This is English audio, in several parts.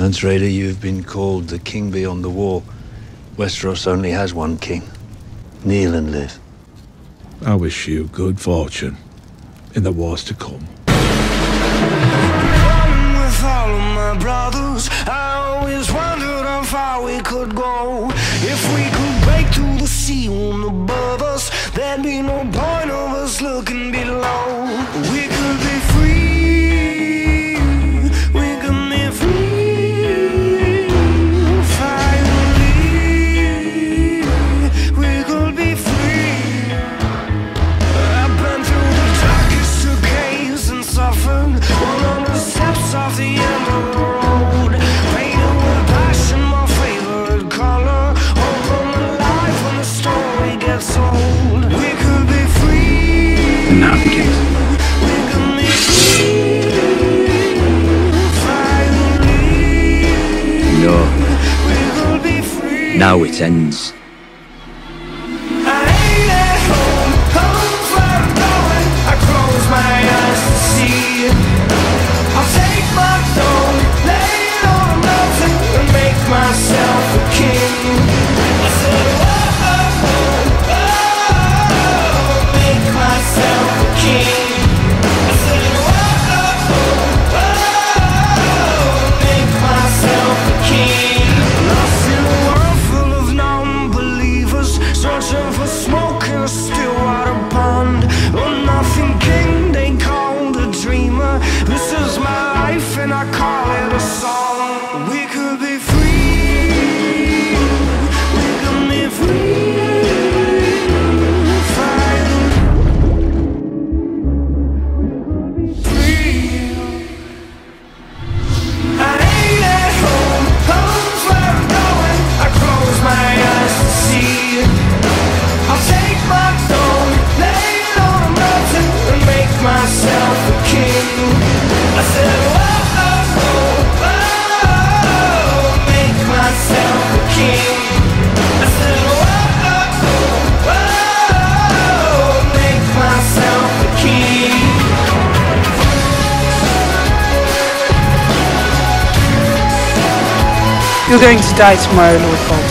Mance Rayder, you've been called the king beyond the wall. Westeros only has one king. Kneel and live. I wish you good fortune in the wars to come. could go. If we could break through the sea above us, there'd be no Now begins. No. Now it ends. smoking a still water pond nothing king they dreamer. This is my life and I call it a song. We could be free. We could be free. You're going to die tomorrow, Lord Bolt.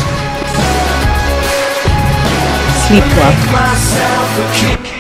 Sleep well.